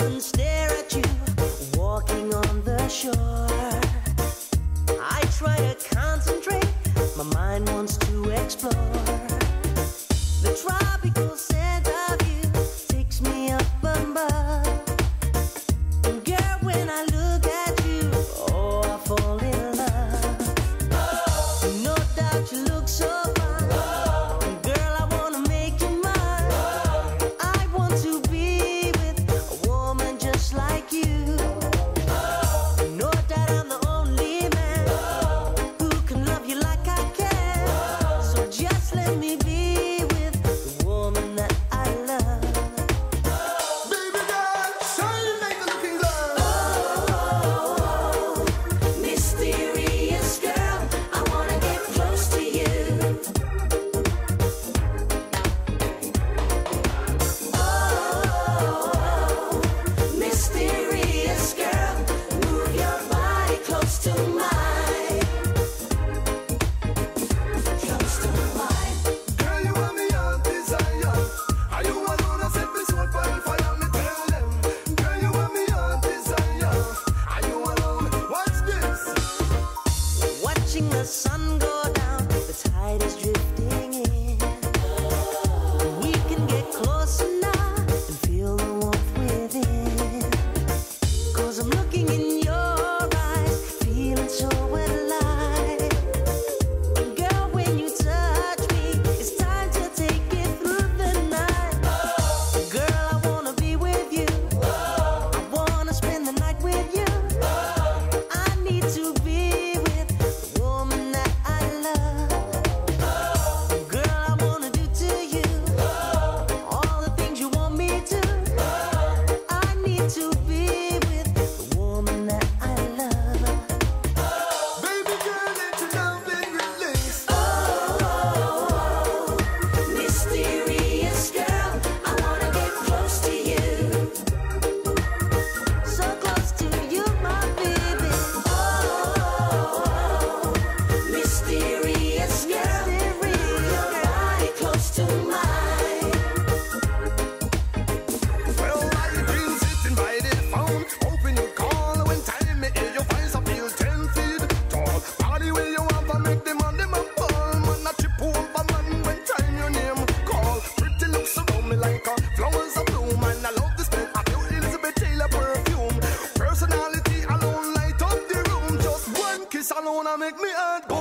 And stare at you walking on the shore. Mysterious I make me heart